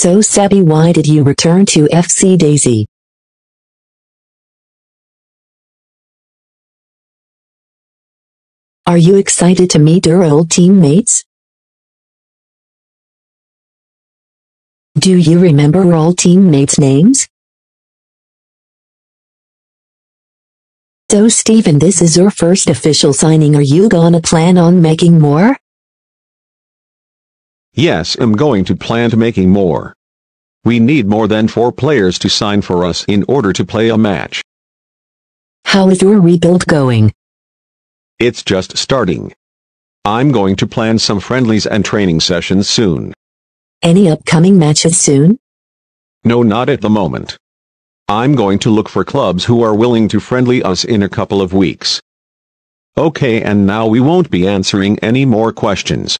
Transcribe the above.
So Sebby why did you return to FC Daisy? Are you excited to meet your old teammates? Do you remember all teammates' names? So Steven this is your first official signing are you gonna plan on making more? Yes, I'm going to plan to making more. We need more than four players to sign for us in order to play a match. How is your rebuild going? It's just starting. I'm going to plan some friendlies and training sessions soon. Any upcoming matches soon? No not at the moment. I'm going to look for clubs who are willing to friendly us in a couple of weeks. Okay and now we won't be answering any more questions.